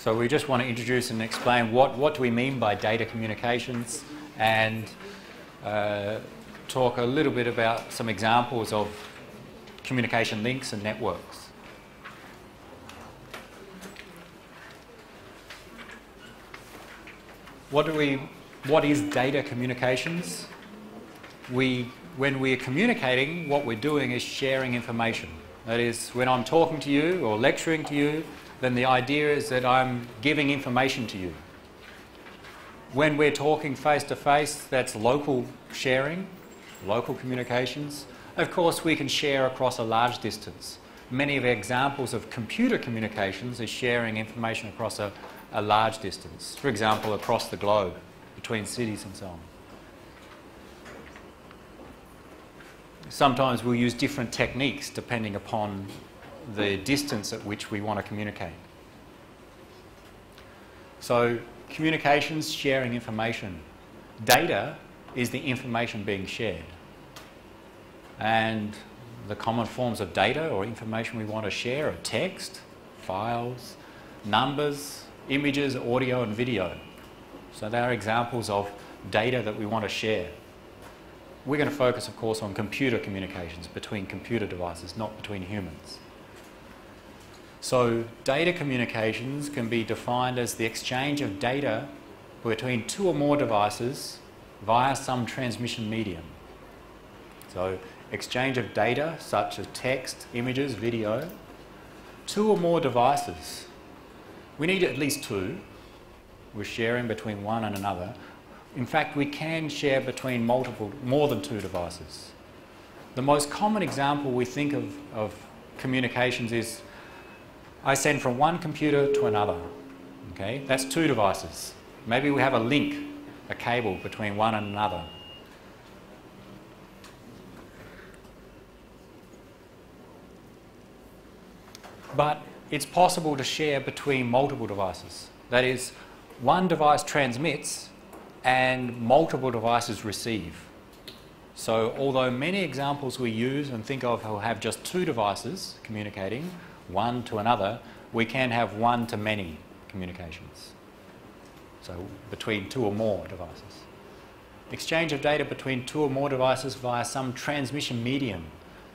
So we just want to introduce and explain what, what do we mean by data communications and uh, talk a little bit about some examples of communication links and networks. What do we what is data communications? We when we're communicating, what we're doing is sharing information. That is, when I'm talking to you or lecturing to you, then the idea is that I'm giving information to you. When we're talking face to face, that's local sharing, local communications. Of course, we can share across a large distance. Many of the examples of computer communications is sharing information across a, a large distance, for example, across the globe, between cities and so on. Sometimes we'll use different techniques depending upon the distance at which we want to communicate. So communications, sharing information. Data is the information being shared. And the common forms of data or information we want to share are text, files, numbers, images, audio and video. So they are examples of data that we want to share. We're going to focus, of course, on computer communications between computer devices, not between humans. So data communications can be defined as the exchange of data between two or more devices via some transmission medium. So exchange of data such as text, images, video, two or more devices. We need at least two. We're sharing between one and another. In fact, we can share between multiple, more than two devices. The most common example we think of, of communications is I send from one computer to another. Okay, that's two devices. Maybe we have a link, a cable between one and another. But it's possible to share between multiple devices. That is, one device transmits and multiple devices receive. So although many examples we use and think of will have just two devices communicating, one to another, we can have one to many communications. So between two or more devices. Exchange of data between two or more devices via some transmission medium.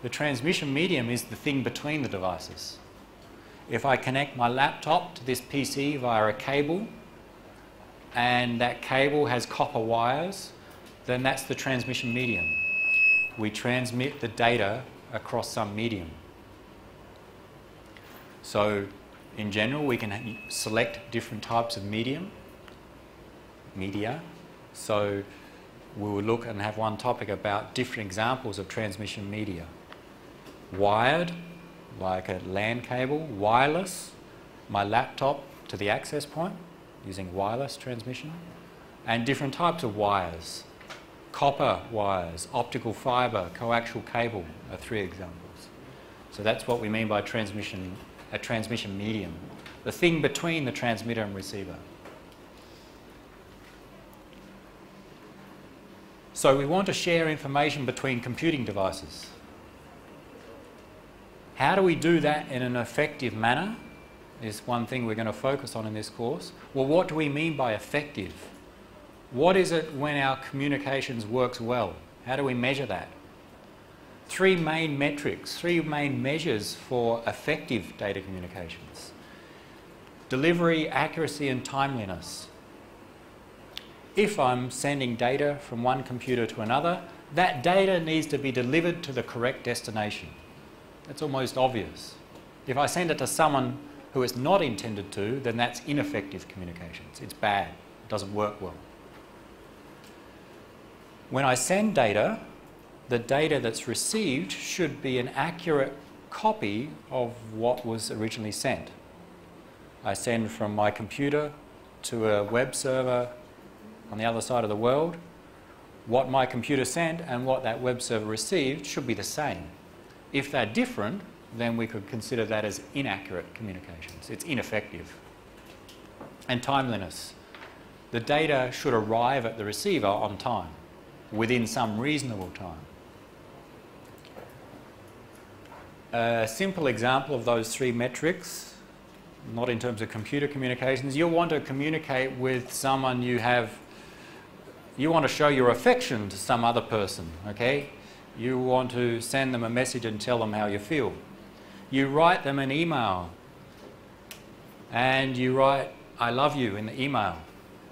The transmission medium is the thing between the devices. If I connect my laptop to this PC via a cable, and that cable has copper wires, then that's the transmission medium. We transmit the data across some medium. So in general, we can select different types of medium, media. So we will look and have one topic about different examples of transmission media. Wired, like a LAN cable, wireless, my laptop to the access point using wireless transmission, and different types of wires. Copper wires, optical fibre, coaxial cable are three examples. So that's what we mean by transmission, a transmission medium, the thing between the transmitter and receiver. So we want to share information between computing devices. How do we do that in an effective manner is one thing we're going to focus on in this course. Well, what do we mean by effective? What is it when our communications works well? How do we measure that? Three main metrics, three main measures for effective data communications. Delivery, accuracy and timeliness. If I'm sending data from one computer to another, that data needs to be delivered to the correct destination. That's almost obvious. If I send it to someone who is not intended to, then that's ineffective communications. It's bad. It doesn't work well. When I send data, the data that's received should be an accurate copy of what was originally sent. I send from my computer to a web server on the other side of the world. What my computer sent and what that web server received should be the same. If they're different, then we could consider that as inaccurate communications. It's ineffective. And timeliness. The data should arrive at the receiver on time, within some reasonable time. A simple example of those three metrics not in terms of computer communications. You'll want to communicate with someone you have, you want to show your affection to some other person, okay? You want to send them a message and tell them how you feel. You write them an email and you write, I love you in the email.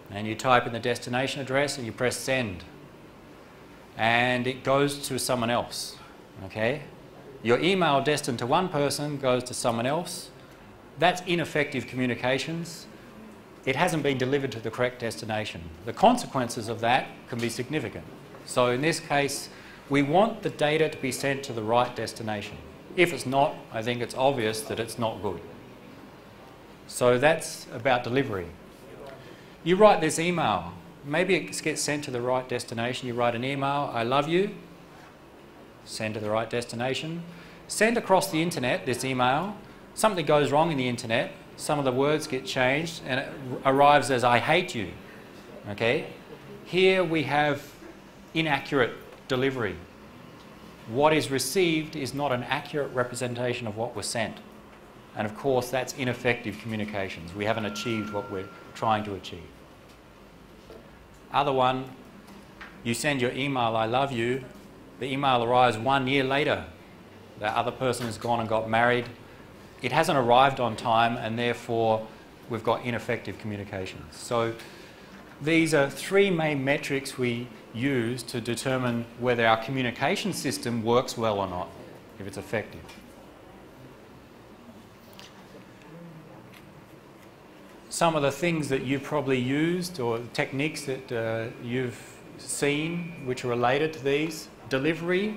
And you type in the destination address and you press send. And it goes to someone else, okay? Your email destined to one person goes to someone else. That's ineffective communications. It hasn't been delivered to the correct destination. The consequences of that can be significant. So in this case, we want the data to be sent to the right destination. If it's not, I think it's obvious that it's not good. So that's about delivery. You write this email. Maybe it gets sent to the right destination. You write an email, I love you, send to the right destination. Send across the internet this email. Something goes wrong in the internet. Some of the words get changed and it arrives as I hate you. Okay? Here we have inaccurate delivery. What is received is not an accurate representation of what was sent. And of course, that's ineffective communications. We haven't achieved what we're trying to achieve. Other one, you send your email, I love you. The email arrives one year later. The other person has gone and got married. It hasn't arrived on time, and therefore, we've got ineffective communications. So, these are three main metrics we use to determine whether our communication system works well or not, if it's effective. Some of the things that you've probably used or techniques that uh, you've seen which are related to these delivery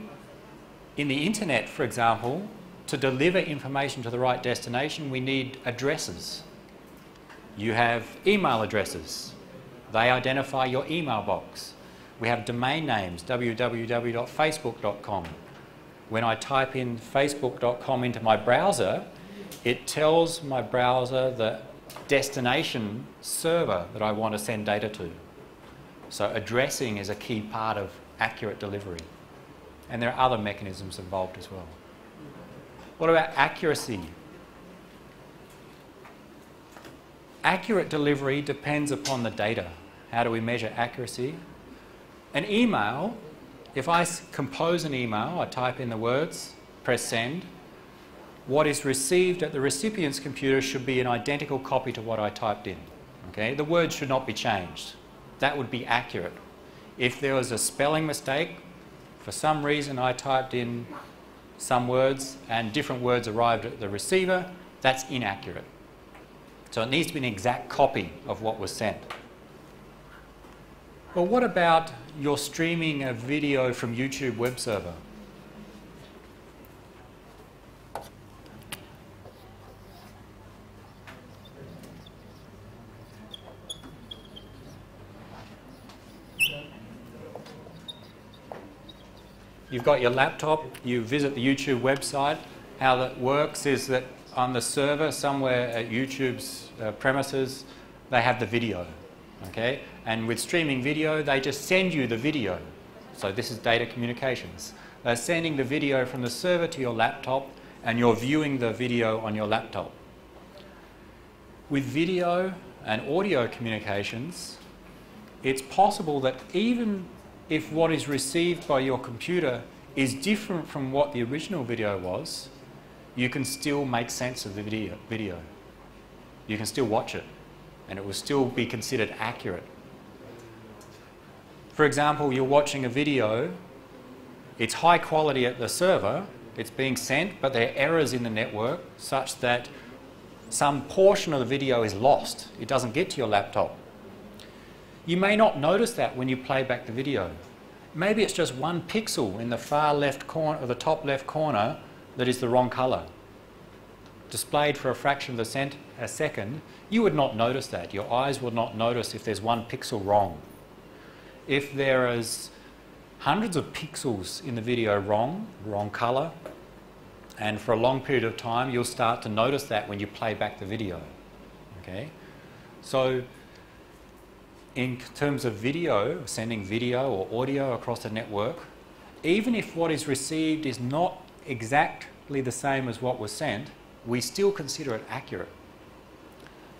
in the internet, for example, to deliver information to the right destination, we need addresses. You have email addresses. They identify your email box. We have domain names, www.facebook.com. When I type in facebook.com into my browser, it tells my browser the destination server that I want to send data to. So addressing is a key part of accurate delivery. And there are other mechanisms involved as well. What about accuracy? Accurate delivery depends upon the data. How do we measure accuracy? An email, if I compose an email, I type in the words, press send, what is received at the recipient's computer should be an identical copy to what I typed in. Okay? The words should not be changed. That would be accurate. If there was a spelling mistake, for some reason I typed in some words and different words arrived at the receiver, that's inaccurate. So it needs to be an exact copy of what was sent. Well, what about your streaming a video from YouTube web server? You've got your laptop, you visit the YouTube website. How that works is that on the server somewhere at YouTube's uh, premises, they have the video, okay? And with streaming video, they just send you the video. So this is data communications. They're sending the video from the server to your laptop and you're viewing the video on your laptop. With video and audio communications, it's possible that even if what is received by your computer is different from what the original video was, you can still make sense of the video. video. You can still watch it and it will still be considered accurate. For example, you're watching a video, it's high quality at the server, it's being sent, but there are errors in the network such that some portion of the video is lost. It doesn't get to your laptop. You may not notice that when you play back the video. Maybe it's just one pixel in the far left corner, or the top left corner, that is the wrong colour. Displayed for a fraction of a, cent, a second, you would not notice that. Your eyes would not notice if there's one pixel wrong. If there is hundreds of pixels in the video wrong, wrong colour, and for a long period of time, you'll start to notice that when you play back the video. Okay? So in terms of video, sending video or audio across a network, even if what is received is not exactly the same as what was sent, we still consider it accurate.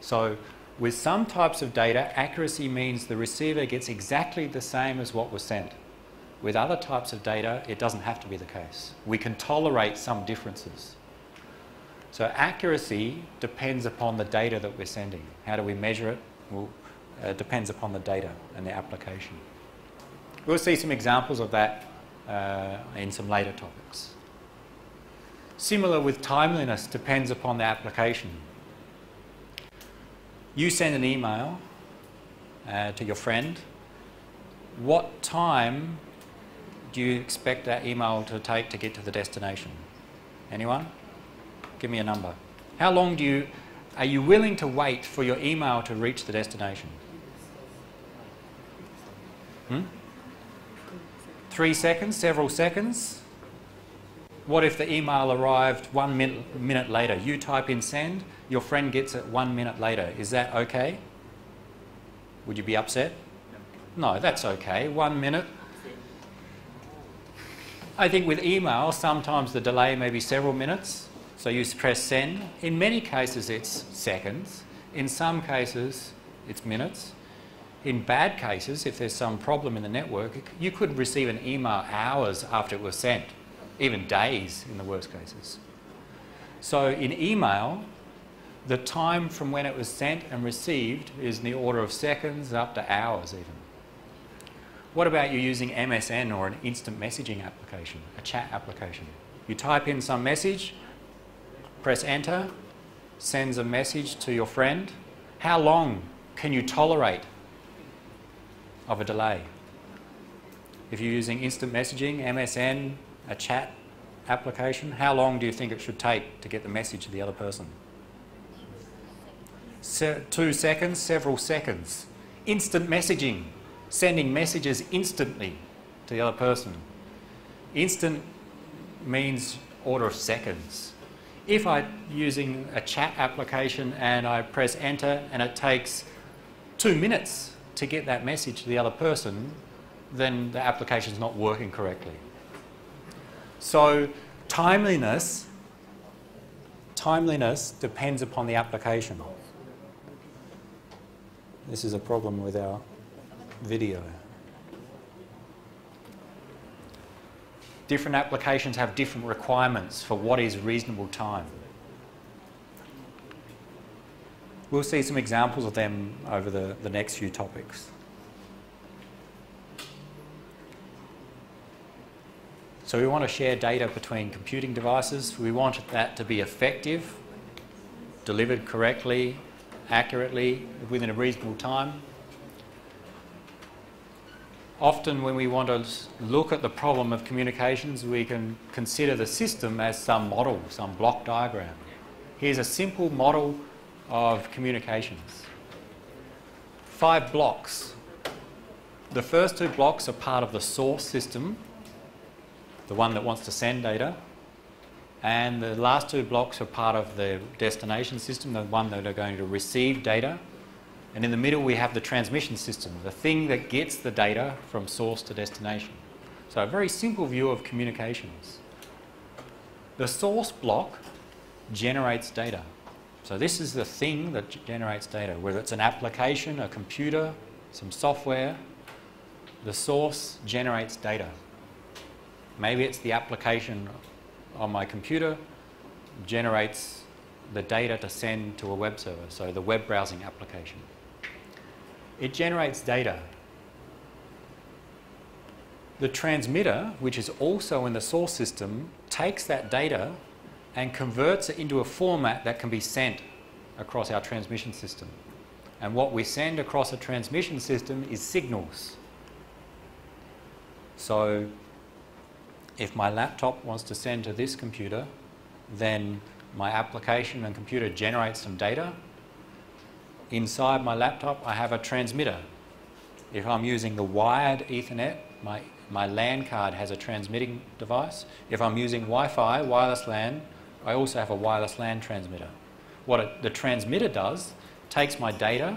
So with some types of data, accuracy means the receiver gets exactly the same as what was sent. With other types of data, it doesn't have to be the case. We can tolerate some differences. So accuracy depends upon the data that we're sending. How do we measure it? Uh, depends upon the data and the application. We'll see some examples of that uh, in some later topics. Similar with timeliness depends upon the application. You send an email uh, to your friend. What time do you expect that email to take to get to the destination? Anyone? Give me a number. How long do you, are you willing to wait for your email to reach the destination? Hmm? Three seconds, several seconds? What if the email arrived one min minute later? You type in send, your friend gets it one minute later. Is that okay? Would you be upset? No, that's okay. One minute. I think with email, sometimes the delay may be several minutes. So you press send. In many cases, it's seconds. In some cases, it's minutes. In bad cases, if there's some problem in the network, you could receive an email hours after it was sent even days in the worst cases. So in email, the time from when it was sent and received is in the order of seconds up to hours even. What about you using MSN or an instant messaging application, a chat application? You type in some message, press enter, sends a message to your friend. How long can you tolerate of a delay? If you're using instant messaging, MSN, a chat application, how long do you think it should take to get the message to the other person? Se two seconds, several seconds. Instant messaging, sending messages instantly to the other person. Instant means order of seconds. If I'm using a chat application and I press enter and it takes two minutes to get that message to the other person, then the application is not working correctly. So timeliness, timeliness depends upon the application. This is a problem with our video. Different applications have different requirements for what is reasonable time. We'll see some examples of them over the, the next few topics. So we want to share data between computing devices. We want that to be effective, delivered correctly, accurately, within a reasonable time. Often when we want to look at the problem of communications, we can consider the system as some model, some block diagram. Here's a simple model of communications. Five blocks. The first two blocks are part of the source system, the one that wants to send data. And the last two blocks are part of the destination system, the one that are going to receive data. And in the middle, we have the transmission system, the thing that gets the data from source to destination. So a very simple view of communications. The source block generates data. So this is the thing that generates data, whether it's an application, a computer, some software, the source generates data. Maybe it's the application on my computer generates the data to send to a web server, so the web browsing application. It generates data. The transmitter, which is also in the source system, takes that data and converts it into a format that can be sent across our transmission system. And what we send across a transmission system is signals. So if my laptop wants to send to this computer, then my application and computer generates some data. Inside my laptop, I have a transmitter. If I'm using the wired Ethernet, my, my LAN card has a transmitting device. If I'm using Wi-Fi, wireless LAN, I also have a wireless LAN transmitter. What it, the transmitter does, takes my data,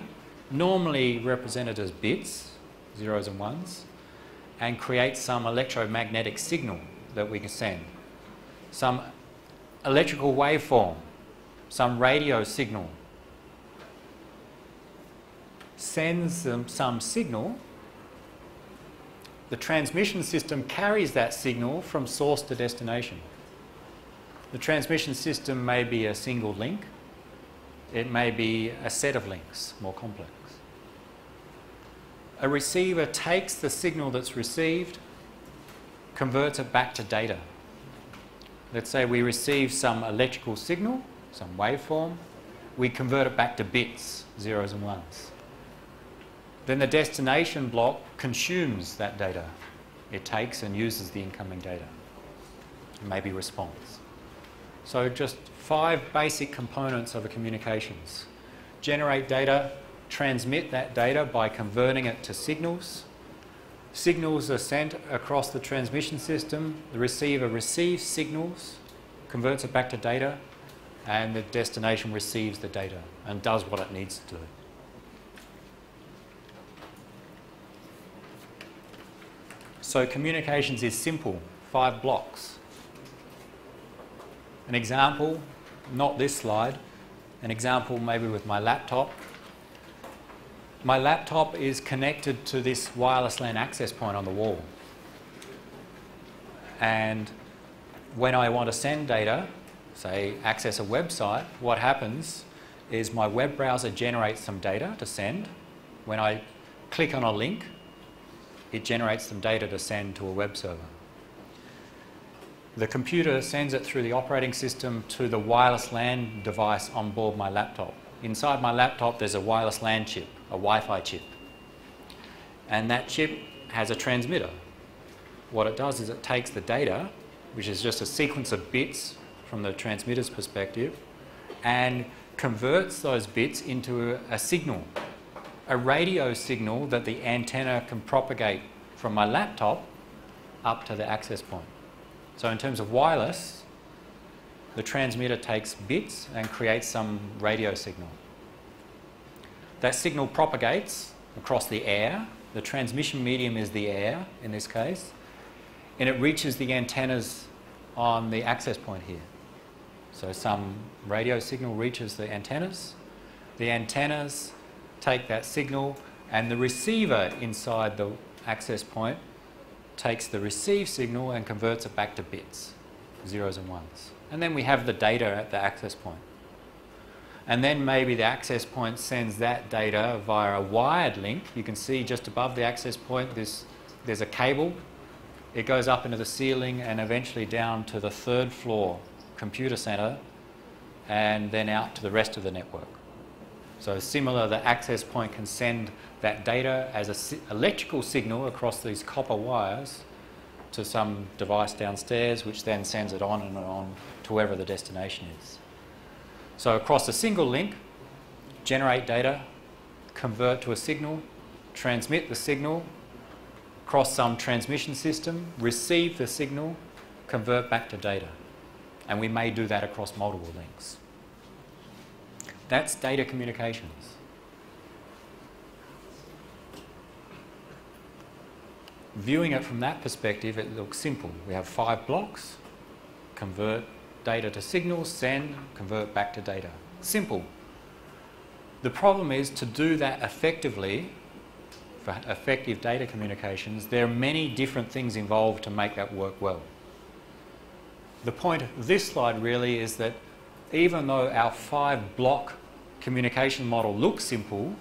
normally represented as bits, zeros and ones, and creates some electromagnetic signal that we can send, some electrical waveform, some radio signal. sends them some signal. The transmission system carries that signal from source to destination. The transmission system may be a single link, it may be a set of links, more complex. A receiver takes the signal that's received, converts it back to data. Let's say we receive some electrical signal, some waveform, we convert it back to bits, zeros and ones. Then the destination block consumes that data. It takes and uses the incoming data, maybe response. So just five basic components of a communications. Generate data, transmit that data by converting it to signals. Signals are sent across the transmission system. The receiver receives signals, converts it back to data, and the destination receives the data and does what it needs to do. So communications is simple, five blocks. An example, not this slide, an example maybe with my laptop. My laptop is connected to this wireless LAN access point on the wall. And when I want to send data, say access a website, what happens is my web browser generates some data to send. When I click on a link, it generates some data to send to a web server. The computer sends it through the operating system to the wireless LAN device on board my laptop. Inside my laptop, there's a wireless LAN chip, a Wi-Fi chip. And that chip has a transmitter. What it does is it takes the data, which is just a sequence of bits from the transmitter's perspective, and converts those bits into a, a signal, a radio signal that the antenna can propagate from my laptop up to the access point. So in terms of wireless, the transmitter takes bits and creates some radio signal. That signal propagates across the air. The transmission medium is the air in this case, and it reaches the antennas on the access point here. So some radio signal reaches the antennas. The antennas take that signal, and the receiver inside the access point takes the receive signal and converts it back to bits, zeros and ones. And then we have the data at the access point. And then maybe the access point sends that data via a wired link. You can see just above the access point this, there's a cable. It goes up into the ceiling and eventually down to the third floor computer center and then out to the rest of the network. So similar, the access point can send that data as an electrical signal across these copper wires to some device downstairs, which then sends it on and on to wherever the destination is. So across a single link, generate data, convert to a signal, transmit the signal, cross some transmission system, receive the signal, convert back to data. And we may do that across multiple links. That's data communications. Viewing it from that perspective, it looks simple. We have five blocks, convert data to signals, send, convert back to data. Simple. The problem is to do that effectively, for effective data communications, there are many different things involved to make that work well. The point of this slide really is that even though our five block communication model looks simple,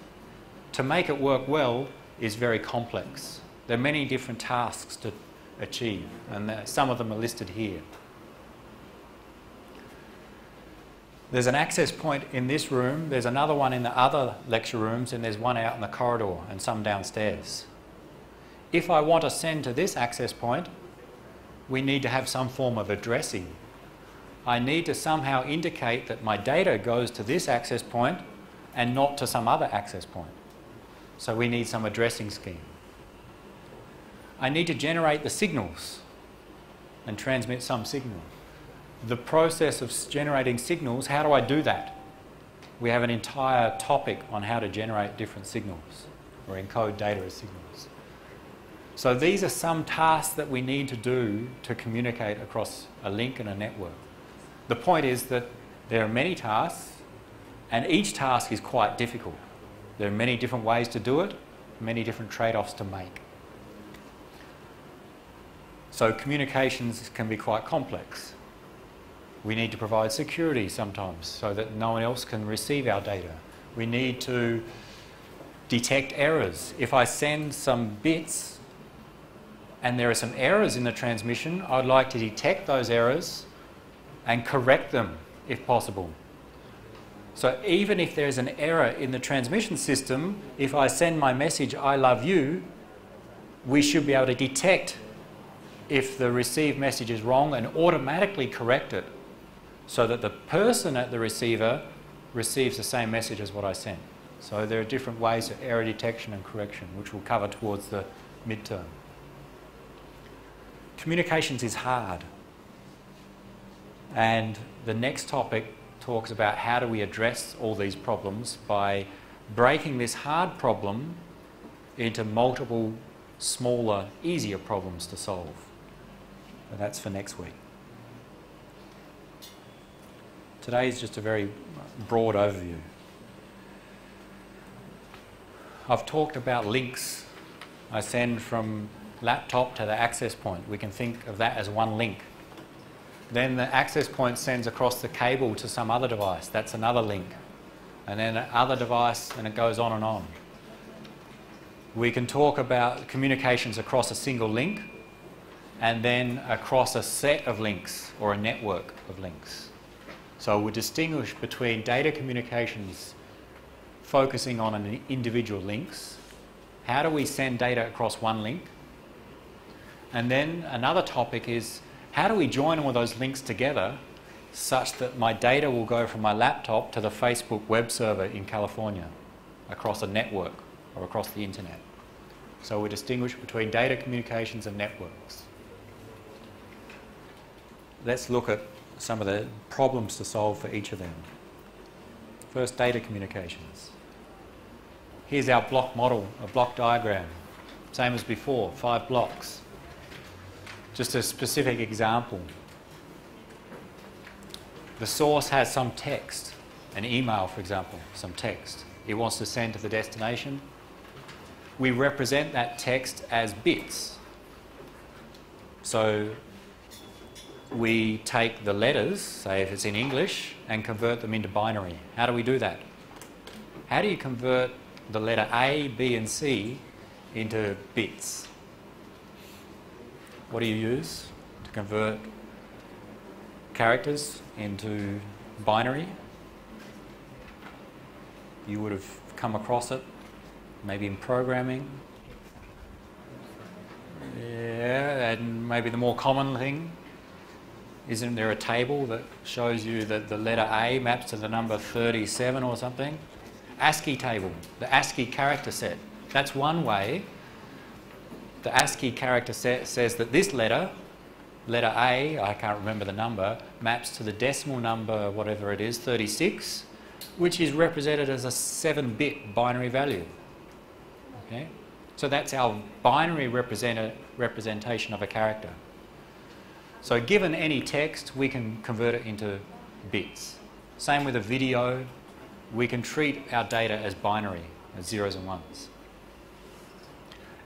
to make it work well is very complex. There are many different tasks to achieve, and some of them are listed here. There's an access point in this room, there's another one in the other lecture rooms, and there's one out in the corridor and some downstairs. If I want to send to this access point, we need to have some form of addressing I need to somehow indicate that my data goes to this access point and not to some other access point. So we need some addressing scheme. I need to generate the signals and transmit some signal. The process of generating signals, how do I do that? We have an entire topic on how to generate different signals or encode data as signals. So these are some tasks that we need to do to communicate across a link and a network. The point is that there are many tasks and each task is quite difficult. There are many different ways to do it, many different trade-offs to make. So communications can be quite complex. We need to provide security sometimes so that no one else can receive our data. We need to detect errors. If I send some bits and there are some errors in the transmission, I'd like to detect those errors and correct them if possible. So even if there's an error in the transmission system, if I send my message, I love you, we should be able to detect if the received message is wrong and automatically correct it so that the person at the receiver receives the same message as what I sent. So there are different ways of error detection and correction, which we'll cover towards the midterm. Communications is hard. And the next topic talks about how do we address all these problems by breaking this hard problem into multiple smaller, easier problems to solve. And that's for next week. Today is just a very broad overview. I've talked about links I send from laptop to the access point. We can think of that as one link. Then the access point sends across the cable to some other device. That's another link. And then another device, and it goes on and on. We can talk about communications across a single link and then across a set of links or a network of links. So we distinguish between data communications focusing on an individual links. How do we send data across one link? And then another topic is how do we join all those links together such that my data will go from my laptop to the Facebook web server in California across a network or across the internet? So we distinguish between data communications and networks. Let's look at some of the problems to solve for each of them. First, data communications. Here's our block model, a block diagram. Same as before, five blocks. Just a specific example. The source has some text, an email, for example, some text. It wants to send to the destination. We represent that text as bits. So we take the letters, say if it's in English, and convert them into binary. How do we do that? How do you convert the letter A, B, and C into bits. What do you use to convert characters into binary? You would have come across it maybe in programming. Yeah, and maybe the more common thing isn't there a table that shows you that the letter A maps to the number 37 or something? ASCII table, the ASCII character set. That's one way. The ASCII character set says that this letter, letter A, I can't remember the number, maps to the decimal number, whatever it is, 36, which is represented as a 7-bit binary value. Okay? So that's our binary representation of a character. So given any text, we can convert it into bits. Same with a video, we can treat our data as binary, as zeros and ones.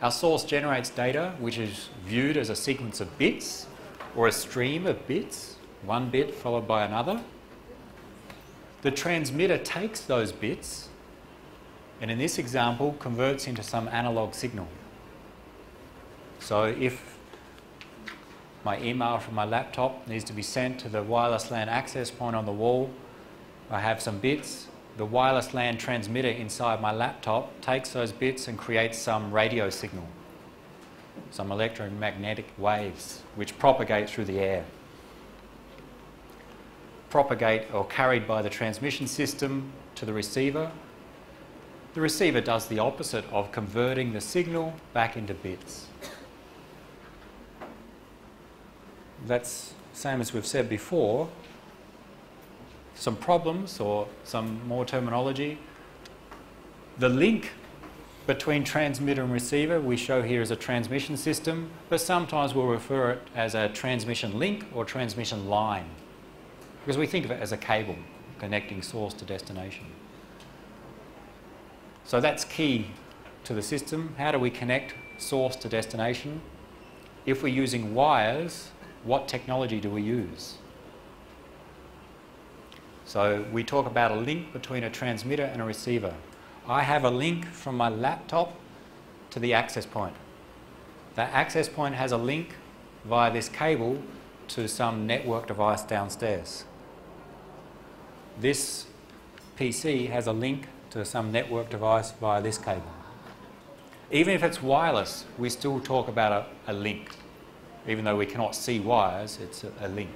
Our source generates data which is viewed as a sequence of bits or a stream of bits, one bit followed by another. The transmitter takes those bits and in this example converts into some analog signal. So if my email from my laptop needs to be sent to the wireless LAN access point on the wall, I have some bits, the wireless LAN transmitter inside my laptop takes those bits and creates some radio signal, some electromagnetic waves which propagate through the air. Propagate or carried by the transmission system to the receiver. The receiver does the opposite of converting the signal back into bits. That's same as we've said before, some problems or some more terminology. The link between transmitter and receiver we show here as a transmission system, but sometimes we'll refer it as a transmission link or transmission line because we think of it as a cable connecting source to destination. So that's key to the system. How do we connect source to destination? If we're using wires, what technology do we use? So we talk about a link between a transmitter and a receiver. I have a link from my laptop to the access point. That access point has a link via this cable to some network device downstairs. This PC has a link to some network device via this cable. Even if it's wireless, we still talk about a, a link. Even though we cannot see wires, it's a, a link.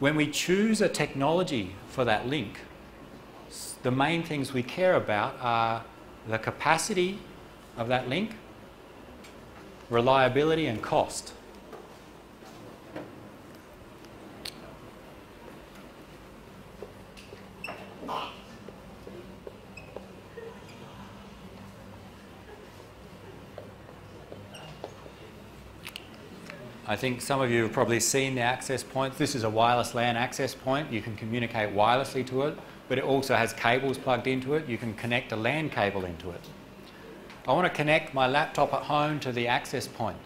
When we choose a technology for that link, the main things we care about are the capacity of that link, reliability and cost. I think some of you have probably seen the access points. This is a wireless LAN access point. You can communicate wirelessly to it, but it also has cables plugged into it. You can connect a LAN cable into it. I want to connect my laptop at home to the access point.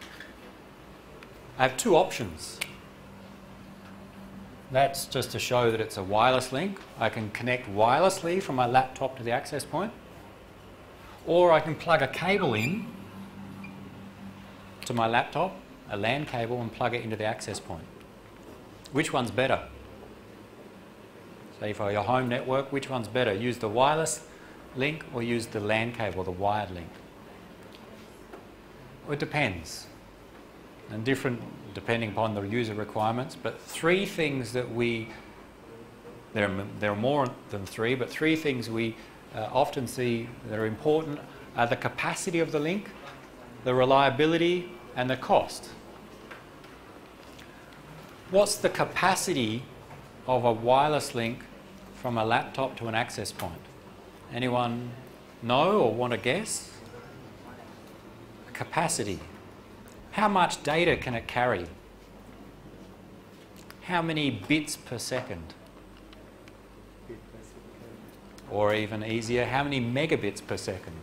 I have two options. That's just to show that it's a wireless link. I can connect wirelessly from my laptop to the access point, or I can plug a cable in to my laptop a LAN cable and plug it into the access point. Which one's better? Say for your home network, which one's better? Use the wireless link or use the LAN cable, the wired link? It depends. And different depending upon the user requirements. But three things that we, there are, there are more than three, but three things we uh, often see that are important are the capacity of the link, the reliability, and the cost. What's the capacity of a wireless link from a laptop to an access point? Anyone know or want to guess? Capacity. How much data can it carry? How many bits per second? Or even easier, how many megabits per second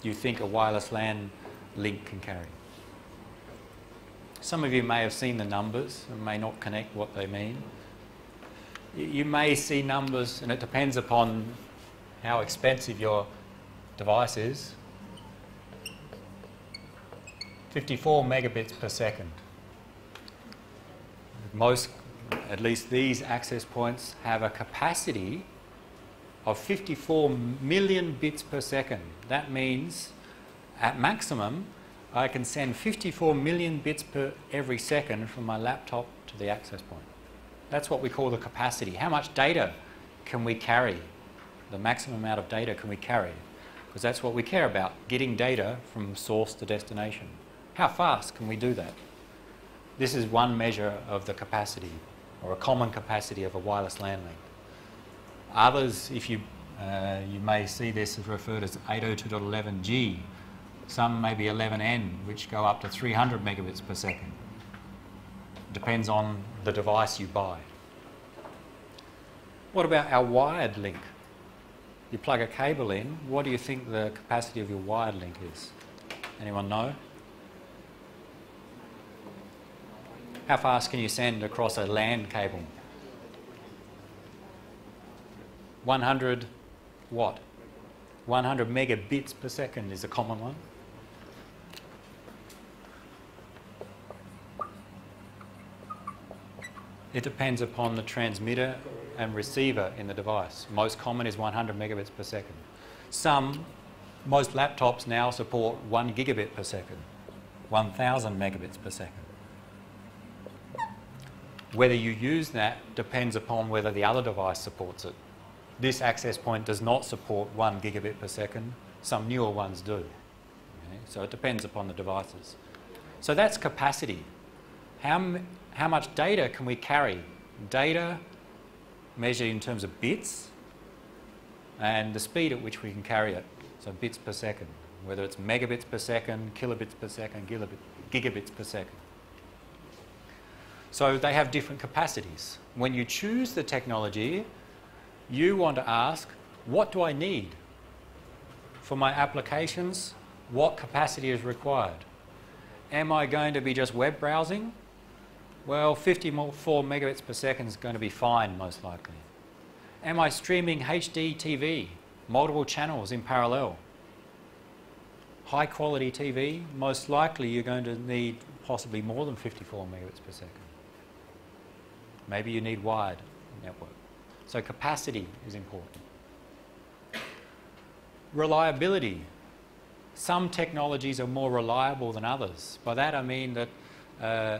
do you think a wireless LAN link can carry? Some of you may have seen the numbers and may not connect what they mean. You may see numbers, and it depends upon how expensive your device is. 54 megabits per second. Most, at least these access points, have a capacity of 54 million bits per second. That means, at maximum, I can send 54 million bits per every second from my laptop to the access point. That's what we call the capacity. How much data can we carry? The maximum amount of data can we carry? Because that's what we care about, getting data from source to destination. How fast can we do that? This is one measure of the capacity, or a common capacity of a wireless LAN link. Others, if you, uh, you may see this referred as 802.11g, some maybe 11N, which go up to 300 megabits per second. Depends on the device you buy. What about our wired link? You plug a cable in, what do you think the capacity of your wired link is? Anyone know? How fast can you send across a LAN cable? 100 what? 100 megabits per second is a common one. It depends upon the transmitter and receiver in the device. Most common is 100 megabits per second. Some, most laptops now support 1 gigabit per second, 1000 megabits per second. Whether you use that depends upon whether the other device supports it. This access point does not support 1 gigabit per second. Some newer ones do. Okay? So it depends upon the devices. So that's capacity. How, how much data can we carry? Data measured in terms of bits and the speed at which we can carry it. So bits per second, whether it's megabits per second, kilobits per second, gigabits per second. So they have different capacities. When you choose the technology, you want to ask, what do I need? for my applications, what capacity is required? Am I going to be just web browsing? Well, 54 megabits per second is going to be fine, most likely. Am I streaming HD TV, multiple channels in parallel? High quality TV, most likely you're going to need possibly more than 54 megabits per second. Maybe you need wired network. So capacity is important. Reliability. Some technologies are more reliable than others. By that I mean that uh,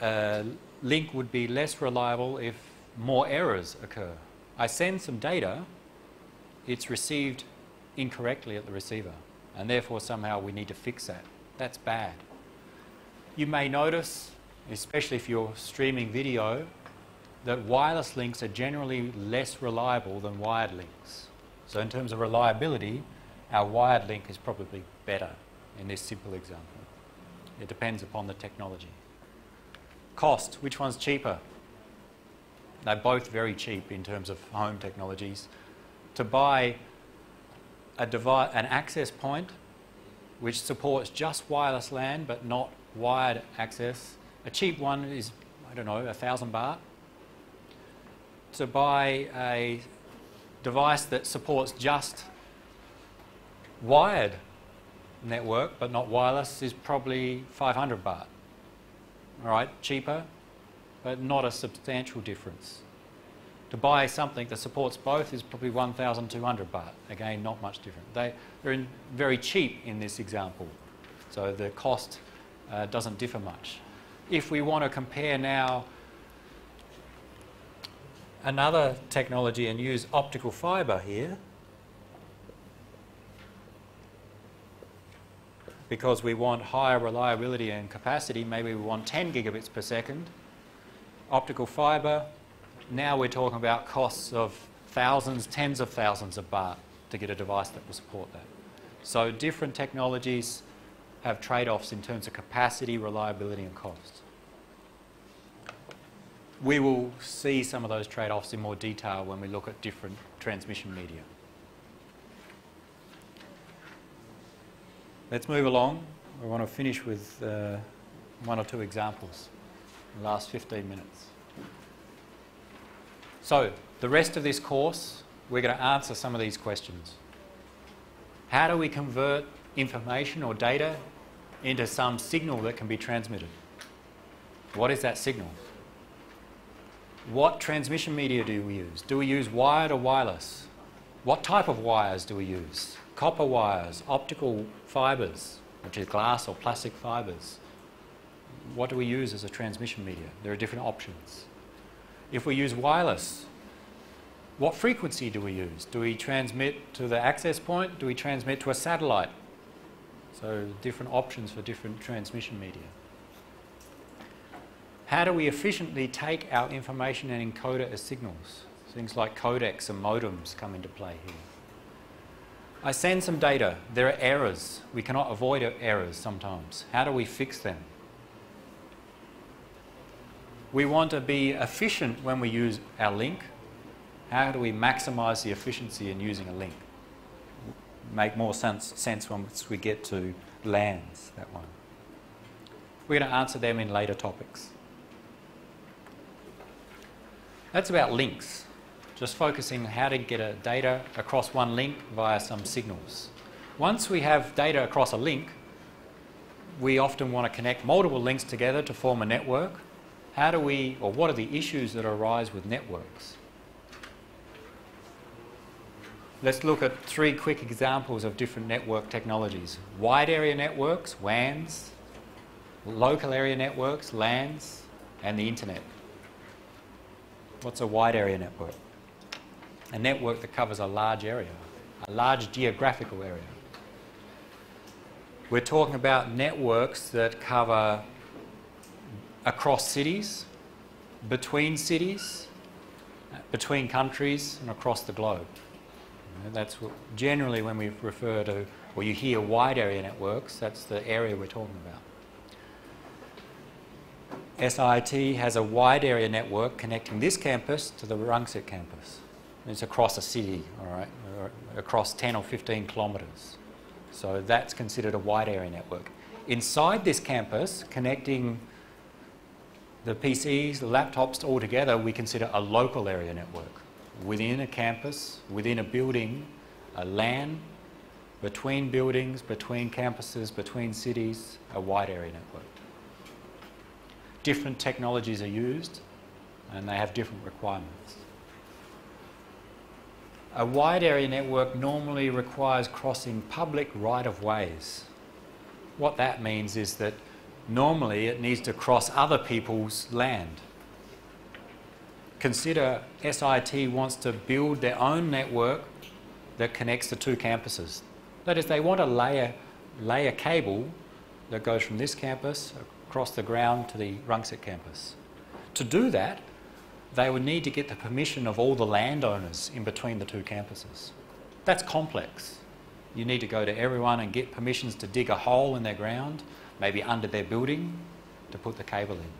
a link would be less reliable if more errors occur. I send some data, it's received incorrectly at the receiver, and therefore somehow we need to fix that. That's bad. You may notice, especially if you're streaming video, that wireless links are generally less reliable than wired links. So in terms of reliability, our wired link is probably better in this simple example. It depends upon the technology. Cost, which one's cheaper? They're both very cheap in terms of home technologies. To buy a device, an access point which supports just wireless LAN but not wired access, a cheap one is, I don't know, a thousand baht. To buy a device that supports just wired network but not wireless is probably 500 baht. All right, cheaper, but not a substantial difference. To buy something that supports both is probably 1,200 baht. Again, not much different. They, they're in, very cheap in this example, so the cost uh, doesn't differ much. If we want to compare now another technology and use optical fibre here, because we want higher reliability and capacity, maybe we want 10 gigabits per second, optical fibre, now we're talking about costs of thousands, tens of thousands of baht to get a device that will support that. So different technologies have trade-offs in terms of capacity, reliability and cost. We will see some of those trade-offs in more detail when we look at different transmission media. Let's move along. I want to finish with uh, one or two examples in the last 15 minutes. So, the rest of this course, we're going to answer some of these questions. How do we convert information or data into some signal that can be transmitted? What is that signal? What transmission media do we use? Do we use wired or wireless? What type of wires do we use? Copper wires, optical fibres, which is glass or plastic fibres. What do we use as a transmission media? There are different options. If we use wireless, what frequency do we use? Do we transmit to the access point? Do we transmit to a satellite? So different options for different transmission media. How do we efficiently take our information and encode it as signals? Things like codecs and modems come into play here. I send some data. There are errors. We cannot avoid errors sometimes. How do we fix them? We want to be efficient when we use our link. How do we maximize the efficiency in using a link? Make more sense, sense once we get to LANs, that one. We're going to answer them in later topics. That's about links. Just focusing how to get a data across one link via some signals. Once we have data across a link, we often want to connect multiple links together to form a network how do we, or what are the issues that arise with networks? Let's look at three quick examples of different network technologies. Wide area networks, WANs, local area networks, LANs, and the internet. What's a wide area network? A network that covers a large area, a large geographical area. We're talking about networks that cover across cities, between cities, between countries, and across the globe. that's generally when we refer to, or you hear wide area networks, that's the area we're talking about. SIIT has a wide area network connecting this campus to the Rangsit campus. It's across a city, all right, uh, across 10 or 15 kilometres. So that's considered a wide area network. Inside this campus, connecting the PCs, the laptops all together, we consider a local area network. Within a campus, within a building, a LAN, between buildings, between campuses, between cities, a wide area network. Different technologies are used and they have different requirements. A wide area network normally requires crossing public right-of-ways. What that means is that normally it needs to cross other people's land. Consider SIIT wants to build their own network that connects the two campuses. That is, they want to lay a, lay a cable that goes from this campus across the ground to the Rangsit campus. To do that, they would need to get the permission of all the landowners in between the two campuses. That's complex. You need to go to everyone and get permissions to dig a hole in their ground, maybe under their building, to put the cable in.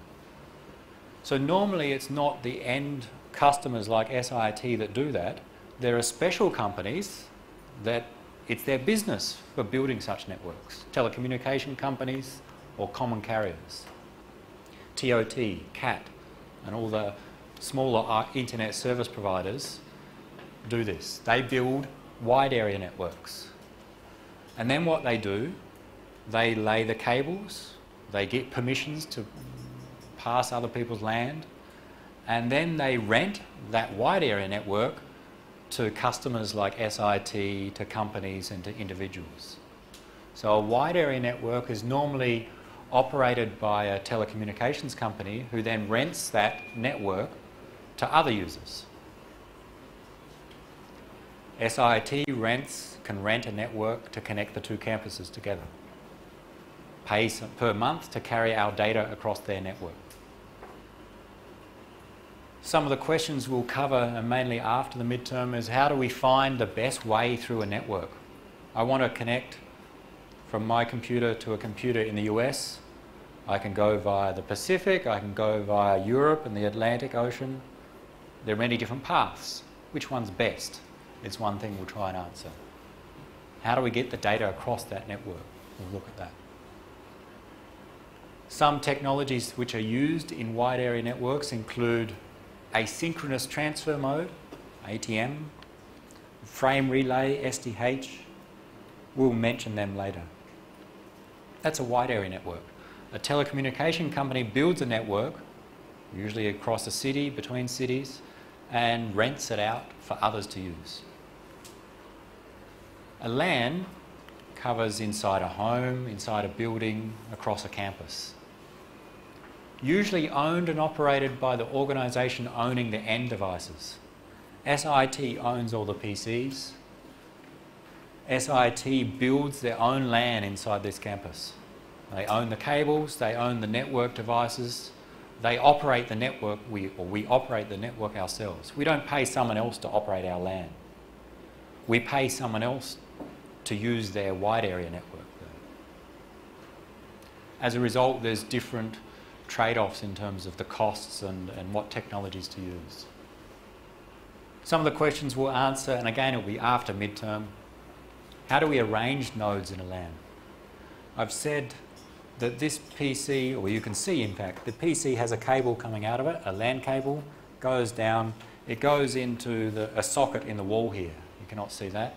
So normally it's not the end customers like SIIT that do that. There are special companies that it's their business for building such networks, telecommunication companies or common carriers. TOT, CAT, and all the smaller uh, internet service providers do this. They build wide area networks. And then what they do, they lay the cables, they get permissions to pass other people's land, and then they rent that wide area network to customers like SIIT, to companies and to individuals. So a wide area network is normally operated by a telecommunications company who then rents that network to other users. SIIT rents can rent a network to connect the two campuses together. Pays per month to carry our data across their network. Some of the questions we'll cover, and mainly after the midterm, is how do we find the best way through a network? I want to connect from my computer to a computer in the US. I can go via the Pacific, I can go via Europe and the Atlantic Ocean, there are many different paths. Which one's best? It's one thing we'll try and answer. How do we get the data across that network? We'll look at that. Some technologies which are used in wide area networks include asynchronous transfer mode, ATM, frame relay, SDH. We'll mention them later. That's a wide area network. A telecommunication company builds a network, usually across a city, between cities, and rents it out for others to use. A LAN covers inside a home, inside a building, across a campus. Usually owned and operated by the organisation owning the end devices. SIIT owns all the PCs. SIIT builds their own LAN inside this campus. They own the cables, they own the network devices, they operate the network, we, or we operate the network ourselves. We don't pay someone else to operate our LAN. We pay someone else to use their wide area network. As a result, there's different trade-offs in terms of the costs and, and what technologies to use. Some of the questions we'll answer, and again it'll be after midterm. How do we arrange nodes in a LAN? I've said that this PC, or you can see in fact, the PC has a cable coming out of it, a LAN cable, goes down, it goes into the, a socket in the wall here. You cannot see that.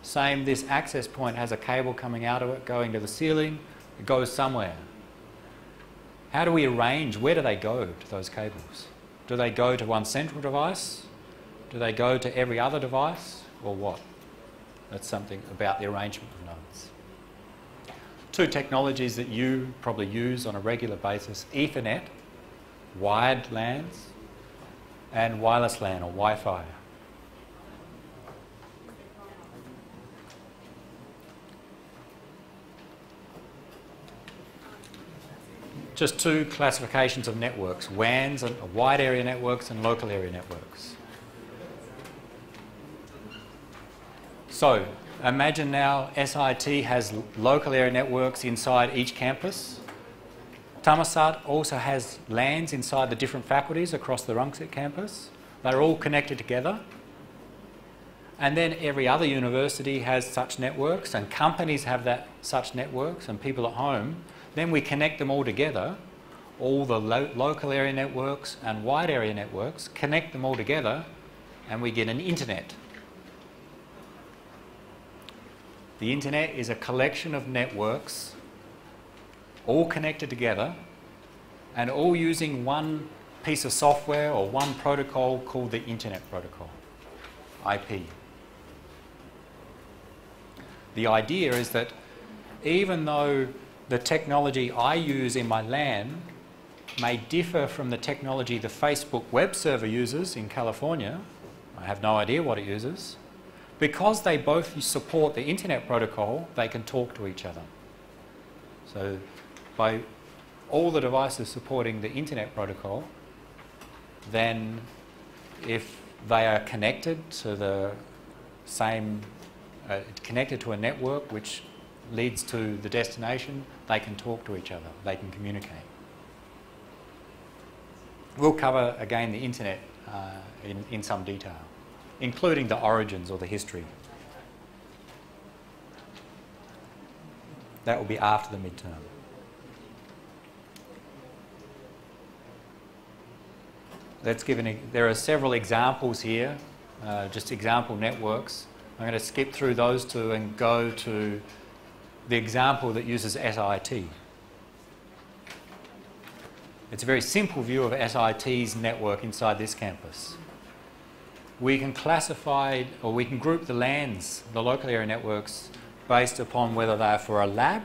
Same, this access point has a cable coming out of it, going to the ceiling, it goes somewhere. How do we arrange, where do they go to those cables? Do they go to one central device? Do they go to every other device? Or what? That's something about the arrangement of nodes two technologies that you probably use on a regular basis, Ethernet, wired LANs, and wireless LAN or Wi-Fi. Just two classifications of networks, WANs, and wide area networks and local area networks. So, Imagine now SIIT has local area networks inside each campus. Thammasat also has LANs inside the different faculties across the Rangsit campus. They're all connected together. And then every other university has such networks, and companies have that such networks, and people at home. Then we connect them all together, all the lo local area networks and wide area networks, connect them all together, and we get an internet. The internet is a collection of networks, all connected together, and all using one piece of software or one protocol called the Internet Protocol, IP. The idea is that even though the technology I use in my LAN may differ from the technology the Facebook web server uses in California, I have no idea what it uses, because they both support the internet protocol, they can talk to each other. So by all the devices supporting the internet protocol, then if they are connected to the same, uh, connected to a network which leads to the destination, they can talk to each other, they can communicate. We'll cover again the internet uh, in, in some detail, including the origins or the history. That will be after the midterm. Let's give an, there are several examples here, uh, just example networks. I'm going to skip through those two and go to the example that uses SIIT. It's a very simple view of SIIT's network inside this campus. We can classify or we can group the LANs, the local area networks, based upon whether they're for a lab.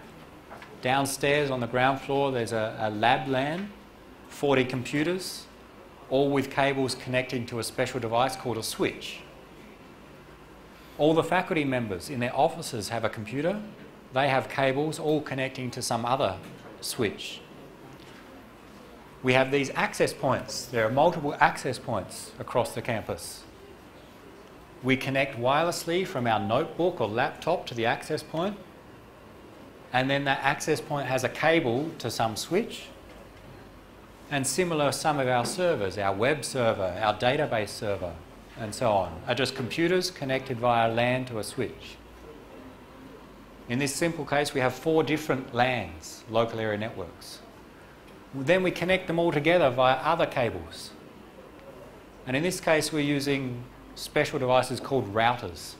Downstairs on the ground floor, there's a, a lab LAN, 40 computers, all with cables connecting to a special device called a switch. All the faculty members in their offices have a computer. They have cables all connecting to some other switch. We have these access points. There are multiple access points across the campus. We connect wirelessly from our notebook or laptop to the access point, and then that access point has a cable to some switch, and similar, some of our servers, our web server, our database server, and so on, are just computers connected via LAN to a switch. In this simple case, we have four different LANs, local area networks. Then we connect them all together via other cables. And in this case, we're using special devices called routers.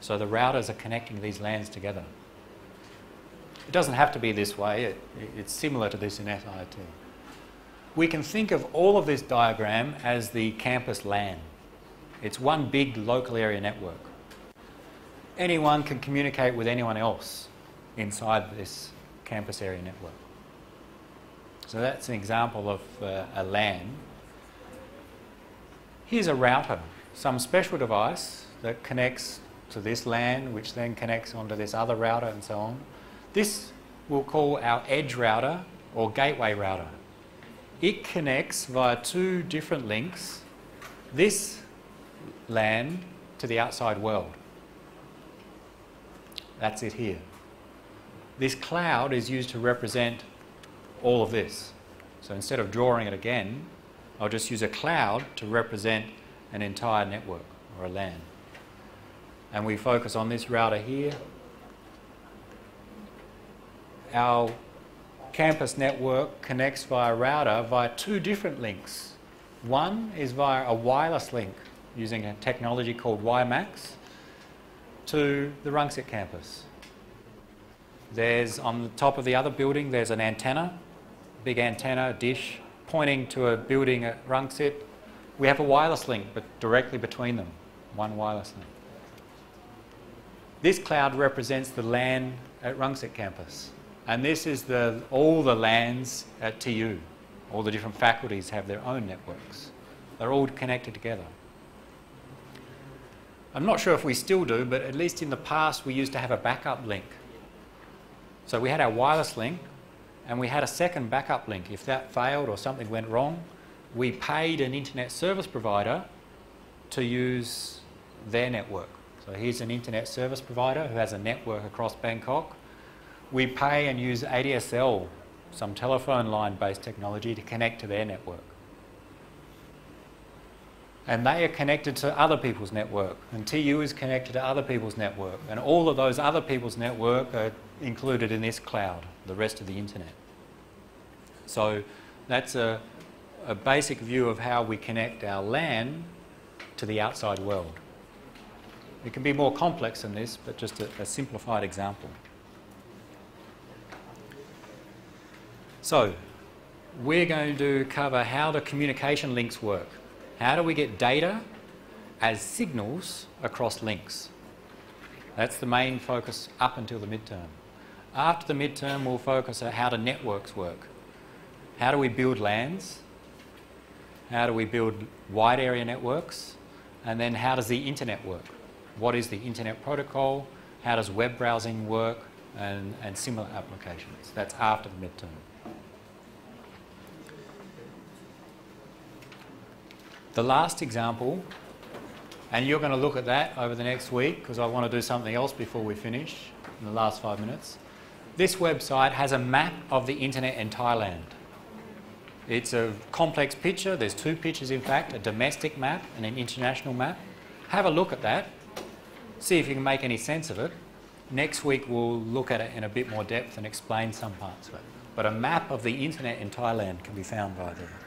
So the routers are connecting these LANs together. It doesn't have to be this way, it, it's similar to this in SIIT we can think of all of this diagram as the campus LAN. It's one big local area network. Anyone can communicate with anyone else inside this campus area network. So that's an example of uh, a LAN. Here's a router, some special device that connects to this LAN, which then connects onto this other router and so on. This we'll call our edge router or gateway router it connects via two different links this LAN to the outside world. That's it here. This cloud is used to represent all of this. So instead of drawing it again, I'll just use a cloud to represent an entire network or a LAN. And we focus on this router here. Our campus network connects via router via two different links. One is via a wireless link using a technology called WiMAX to the Rangsit campus. There's on the top of the other building, there's an antenna, big antenna, dish, pointing to a building at Rangsit. We have a wireless link but directly between them, one wireless link. This cloud represents the LAN at Rangsit campus. And this is the, all the LANs at TU. All the different faculties have their own networks. They're all connected together. I'm not sure if we still do, but at least in the past we used to have a backup link. So we had our wireless link and we had a second backup link. If that failed or something went wrong, we paid an internet service provider to use their network. So here's an internet service provider who has a network across Bangkok we pay and use ADSL, some telephone line based technology, to connect to their network. and they are connected to other people's network, and TU is connected to other people's network, and all of those other people's network are included in this cloud, the rest of the internet. So that's a, a basic view of how we connect our LAN to the outside world. It can be more complex than this, but just a, a simplified example. So, we're going to cover how the communication links work. How do we get data as signals across links? That's the main focus up until the midterm. After the midterm, we'll focus on how the networks work. How do we build LANs? How do we build wide area networks? And then how does the internet work? What is the internet protocol? How does web browsing work? And, and similar applications. That's after the midterm. The last example, and you're going to look at that over the next week because I want to do something else before we finish in the last five minutes. This website has a map of the internet in Thailand. It's a complex picture. There's two pictures, in fact, a domestic map and an international map. Have a look at that. See if you can make any sense of it. Next week, we'll look at it in a bit more depth and explain some parts of it. But a map of the internet in Thailand can be found by there.